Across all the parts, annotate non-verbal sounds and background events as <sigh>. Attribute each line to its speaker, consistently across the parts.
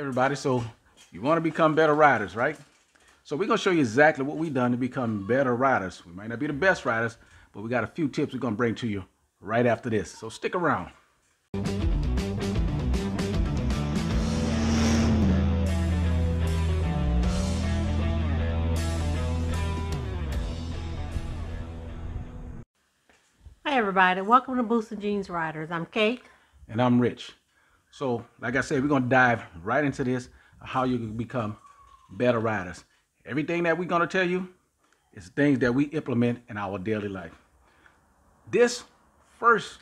Speaker 1: everybody. So you want to become better riders, right? So we're gonna show you exactly what we've done to become better riders. We might not be the best riders, but we got a few tips we're gonna bring to you right after this. So stick around.
Speaker 2: Hi everybody, welcome to Boots and Jeans Riders. I'm Kate.
Speaker 1: And I'm Rich. So, like I said, we're gonna dive right into this, how you can become better riders. Everything that we're gonna tell you is things that we implement in our daily life. This first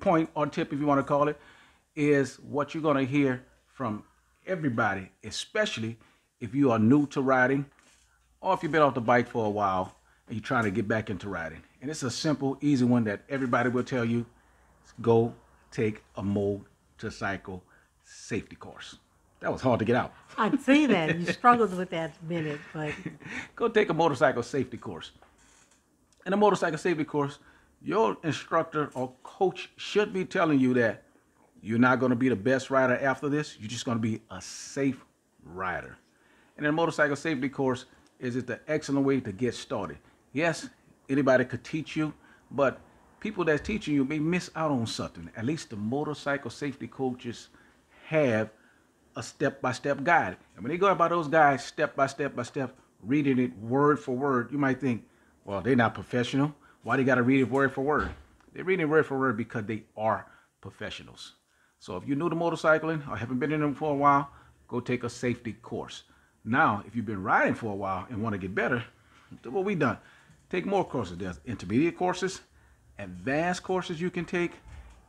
Speaker 1: point or tip, if you want to call it, is what you're gonna hear from everybody, especially if you are new to riding or if you've been off the bike for a while and you're trying to get back into riding. And it's a simple, easy one that everybody will tell you. Go take a motorcycle safety course. That was hard to get out. <laughs>
Speaker 2: I'd see that. You struggled with that a minute, but <laughs>
Speaker 1: Go take a motorcycle safety course. In a motorcycle safety course, your instructor or coach should be telling you that you're not going to be the best rider after this. You're just going to be a safe rider. And in a motorcycle safety course is it the excellent way to get started. Yes, anybody could teach you, but people that's teaching you may miss out on something. At least the motorcycle safety coaches have a step-by-step guide. And when they go by those guides step by step by step, reading it word for word, you might think, well, they're not professional. Why do they got to read it word for word? They're reading it word for word because they are professionals. So if you're new to motorcycling or haven't been in them for a while, go take a safety course. Now, if you've been riding for a while and want to get better, do what we done. Take more courses. There's intermediate courses, advanced courses you can take,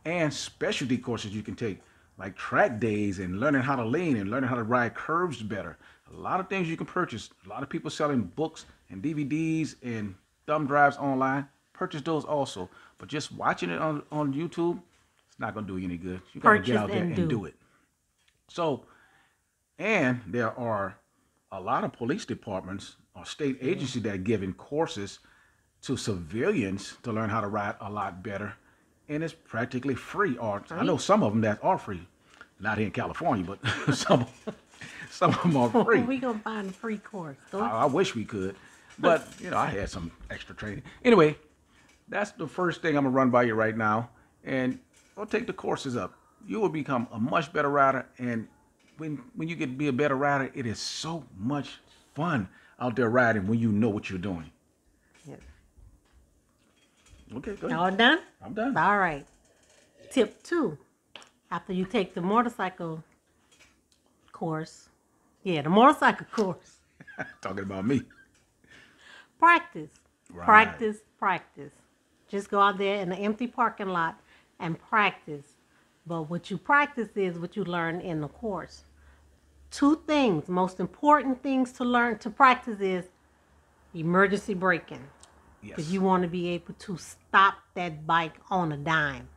Speaker 1: and specialty courses you can take, like track days and learning how to lean and learning how to ride curves better. A lot of things you can purchase. A lot of people selling books and DVDs and thumb drives online. Purchase those also. But just watching it on, on YouTube, it's not going to do you any good. You got to get out there
Speaker 2: and
Speaker 1: and
Speaker 2: do.
Speaker 1: do it. So, and there are a lot of police departments or state agencies that are giving courses to civilians to learn how to ride a lot better. And it's practically free. Or I know some of them that are free. Not here in California, but some <laughs> some of them are free.
Speaker 2: we gonna find a free course.
Speaker 1: I, I wish we could, but you know, I had some extra training. Anyway, that's the first thing I'm gonna run by you right now, and I'll take the courses up. You will become a much better rider, and when when you get to be a better rider, it is so much fun out there riding when you know what you're doing. Okay, go ahead.
Speaker 2: All done?
Speaker 1: I'm done.
Speaker 2: All right. Tip two. After you take the motorcycle course, yeah, the motorcycle course, <laughs>
Speaker 1: Talking about me.
Speaker 2: practice.
Speaker 1: Right.
Speaker 2: Practice, practice. Just go out there in an empty parking lot and practice. But what you practice is what you learn in the course. Two things, most important things to learn to practice is emergency braking.
Speaker 1: Yes.
Speaker 2: Because you want to be able to stop that bike on a dime.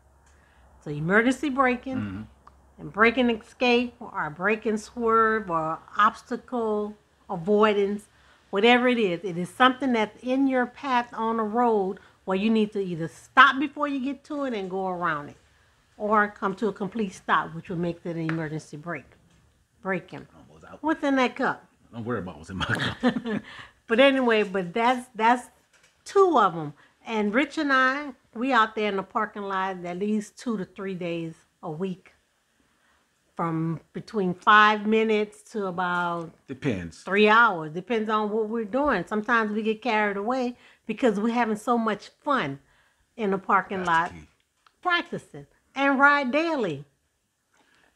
Speaker 2: So emergency braking
Speaker 1: Mm-hmm.
Speaker 2: and braking escape or braking swerve or obstacle avoidance, whatever it is, it is something that's in your path on the road where you need to either stop before you get to it and go around it, or come to a complete stop, which will make it an emergency brake. Braking. What's in that cup?
Speaker 1: Don't worry about what's in my cup. <laughs>
Speaker 2: But anyway, but that's that's two of them. And Rich and I, we out there in the parking lot at least two to three days a week, from between five minutes to about
Speaker 1: Depends.
Speaker 2: three hours. Depends on what we're doing. Sometimes we get carried away because we're having so much fun in the parking
Speaker 1: That's
Speaker 2: lot
Speaker 1: key.
Speaker 2: practicing and ride daily.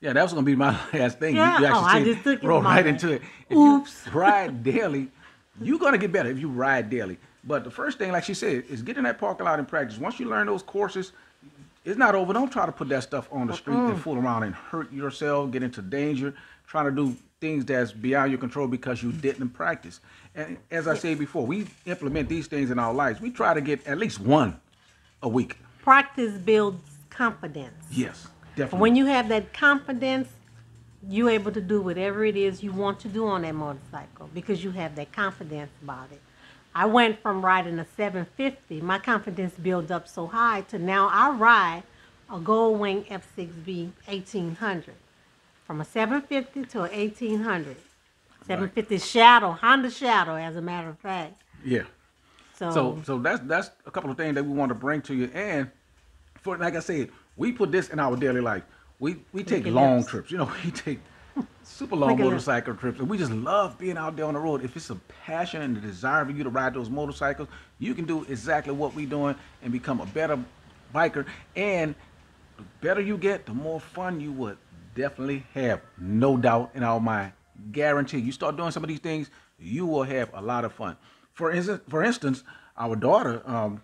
Speaker 1: Yeah, that was gonna be my <laughs> last thing.
Speaker 2: Yeah,
Speaker 1: You, you
Speaker 2: oh, I
Speaker 1: actually
Speaker 2: just took it
Speaker 1: roll right
Speaker 2: way.
Speaker 1: into it. If
Speaker 2: Oops.
Speaker 1: ride daily, you're gonna get better if you ride daily. But the first thing, like she said, is get in that parking lot and practice. Once you learn those courses, it's not over. Don't try to put that stuff on the street and fool around and hurt yourself, get into danger, trying to do things that's beyond your control because you didn't practice. And as I said before, we implement these things in our lives. We try to get at least one a week.
Speaker 2: Practice builds confidence.
Speaker 1: Yes, definitely.
Speaker 2: When you have that confidence, you're able to do whatever it is you want to do on that motorcycle because you have that confidence about it. I went from riding a 750, my confidence built up so high to now I ride a Goldwing F6B 1800. from a 750 to an 1800. 750 Shadow, Honda Shadow, as a matter of fact.
Speaker 1: Yeah.
Speaker 2: So,
Speaker 1: So so that's that's a couple of things that we want to bring to you. And for like I said, we put this in our daily life. We we take long trips. You know, <laughs> we take super long
Speaker 2: Look
Speaker 1: motorcycle trips, and we just love being out there on the road. If it's a passion and a desire for you to ride those motorcycles, you can do exactly what we're doing and become a better biker. And the better you get, the more fun you would definitely have. No doubt in our mind. Guarantee. You start doing some of these things, you will have a lot of fun. For instance, for instance, our daughter, um,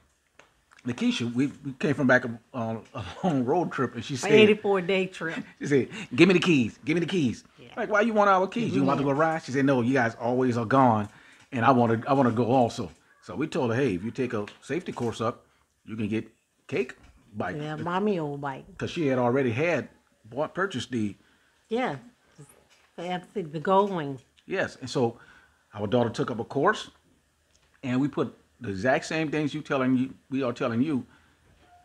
Speaker 1: Nikisha, we, we came from back um, <laughs> on a long road trip, and she said,
Speaker 2: 84 day trip.
Speaker 1: she said, "Give me the keys. Give me the keys."
Speaker 2: Yeah.
Speaker 1: Like, why you want our keys? You want to go ride? She said, "No, you guys always are gone, and I want to. I want to go also." So we told her, "Hey, if you take a safety course up, you can get cake bike
Speaker 2: Yeah, mommy old bike.
Speaker 1: because she had already had bought purchased the
Speaker 2: Yeah. The gold wing.
Speaker 1: yes." And so our daughter took up a course, and we put the exact same things you telling you we are telling you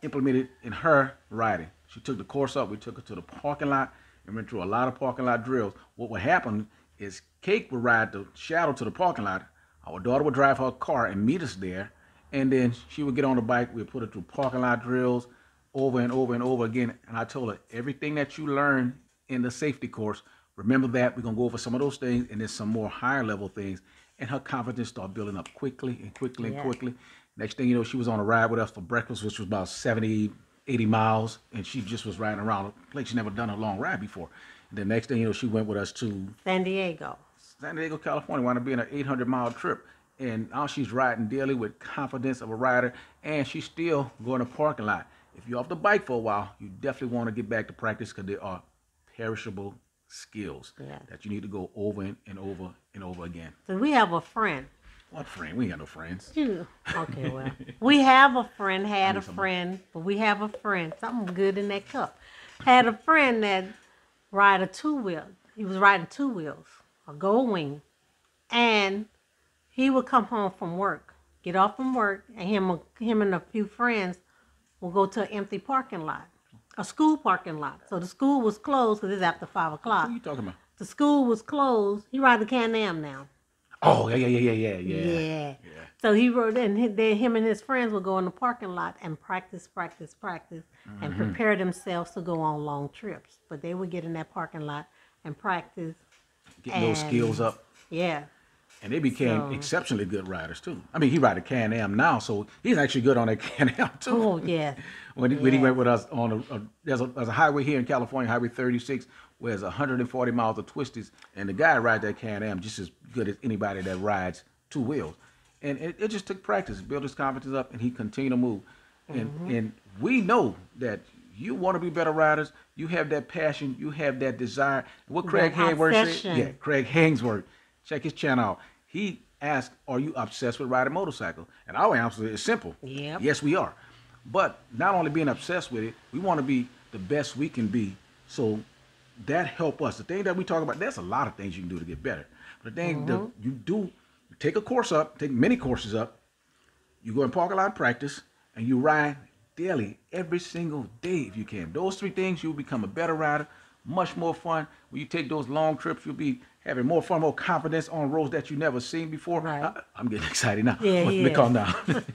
Speaker 1: implemented in her riding. She took the course up. We took her to the parking lot and went through a lot of parking lot drills. What would happen is Cake would ride the shadow to the parking lot. Our daughter would drive her car and meet us there. And then she would get on the bike. We'd put her through parking lot drills over and over and over again. And I told her, everything that you learn in the safety course, remember that. We're going to go over some of those things and then some more higher level things. And her confidence started building up quickly and quickly and
Speaker 2: Yeah.
Speaker 1: quickly. Next thing you know, she was on a ride with us for breakfast, which was about 70, 80 miles. And she just was riding around a place she never done a long ride before. And the next thing you know, she went with us to
Speaker 2: San Diego.
Speaker 1: San Diego, California, wound up being an 800 mile trip. And now she's riding daily with confidence of a rider, and she's still going to parking lot. If you're off the bike for a while, you definitely want to get back to practice because they are perishable skills
Speaker 2: Yeah.
Speaker 1: that you need to go over and, and over and over again.
Speaker 2: So we have a friend.
Speaker 1: What friend? We ain't got no friends.
Speaker 2: You- Okay, well, <laughs> we have a friend, had a friend, but we have a friend, something good in that cup. Had a friend that ride a two wheel. He was riding two wheels, a gold wing, and he would come home from work, get off from work, and him, him and a few friends will go to an empty parking lot, a school parking lot. So the school was closed because it's after five o'clock.
Speaker 1: What are you talking about?
Speaker 2: The school was closed. He ride the Can-Am now.
Speaker 1: Oh, yeah, yeah, yeah, yeah, yeah,
Speaker 2: Yeah.
Speaker 1: yeah.
Speaker 2: So he wrote, and he, then him and his friends would go in the parking lot and practice, practice, practice, and
Speaker 1: Mm-hmm.
Speaker 2: prepare themselves to go on long trips. But they would get in that parking lot and practice.
Speaker 1: Getting those skills up.
Speaker 2: Yeah.
Speaker 1: And they became
Speaker 2: So-
Speaker 1: exceptionally good riders, too. I mean, he ride a Can Am now, so he's actually good on that <laughs> Can Am, too.
Speaker 2: Oh yeah. <laughs>
Speaker 1: When he, when he went with us on a, a there's a there's a highway here in California, Highway 36, where there's 140 miles of twisties, and the guy rides that Can-Am just as good as anybody that rides two wheels, and it, it just took practice, build his confidence up, and he continued to move, and
Speaker 2: Mm-hmm.
Speaker 1: and we know that you want to be better riders, you have that passion, you have that desire. What Craig Hangsworth said, yeah, Craig Hangsworth, check his channel out. He asked, "Are you obsessed with riding motorcycle?" And our answer is simple.
Speaker 2: Yep.
Speaker 1: Yes, we are. But not only being obsessed with it, we want to be the best we can be. So that help us. The thing that we talk about, there's a lot of things you can do to get better. But the thing that mm-hmm. you do, you take a course up, take many courses up, you go and park a lot of practice, and you ride daily, every single day if you can. Those three things, you'll become a better rider, much more fun. When you take those long trips, you'll be having more fun, more confidence on roads that you've never seen before.
Speaker 2: Right.
Speaker 1: I, am getting <laughs> excited now.
Speaker 2: Yeah,
Speaker 1: Let me
Speaker 2: is.
Speaker 1: calm down. <laughs>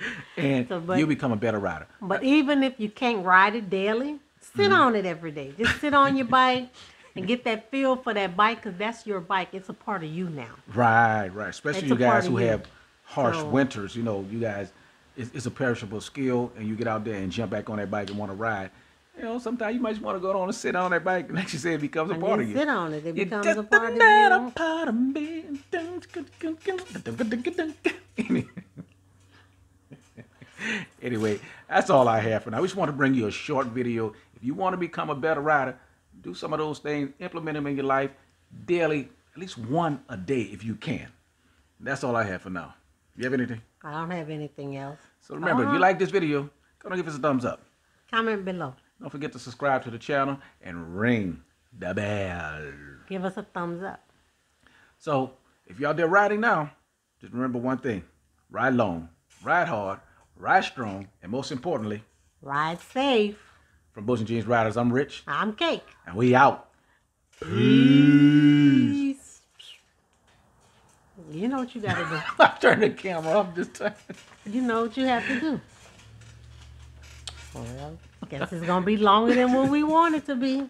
Speaker 1: <laughs> and
Speaker 2: So, but-
Speaker 1: you'll become a better rider.
Speaker 2: But even if you can't ride it daily, sit
Speaker 1: Mm-hmm.
Speaker 2: on it every day. Just sit on your bike and get that feel for that bike because that's your bike. It's a part of you now.
Speaker 1: Right, right. Especially
Speaker 2: It's
Speaker 1: you guys who
Speaker 2: you.
Speaker 1: have harsh
Speaker 2: So-
Speaker 1: winters. You know, you guys, it's, it's a perishable skill, and you get out there and jump back on that bike and want to ride. You know, sometimes you might just want to go on and sit on that bike, and like you said, it becomes a part
Speaker 2: you
Speaker 1: of you.
Speaker 2: sit on it. It becomes a part of you.
Speaker 1: part of me. <laughs> anyway, that's all I have for now. We just want to bring you a short video. If you want to become a better rider, do some of those things, implement them in your life daily, at least one a day if you can. That's all I have for now. You have anything?
Speaker 2: I don't have anything else.
Speaker 1: So remember, if you
Speaker 2: Uh-huh.
Speaker 1: like this video, go and give us a thumbs up.
Speaker 2: Comment below.
Speaker 1: Don't forget to subscribe to the channel and ring the bell.
Speaker 2: Give us a thumbs up.
Speaker 1: So if y'all there riding now, just remember one thing. Ride long, ride hard, ride strong, and most importantly,
Speaker 2: Ride safe.
Speaker 1: from Boots and Jeans Riders, I'm Rich,
Speaker 2: I'm Cake.
Speaker 1: and we out.
Speaker 2: Peace. You know what you gotta do. <laughs>
Speaker 1: I turned the camera off this time.
Speaker 2: You know what you have to do. Well, guess it's gonna be longer than what we want it to be.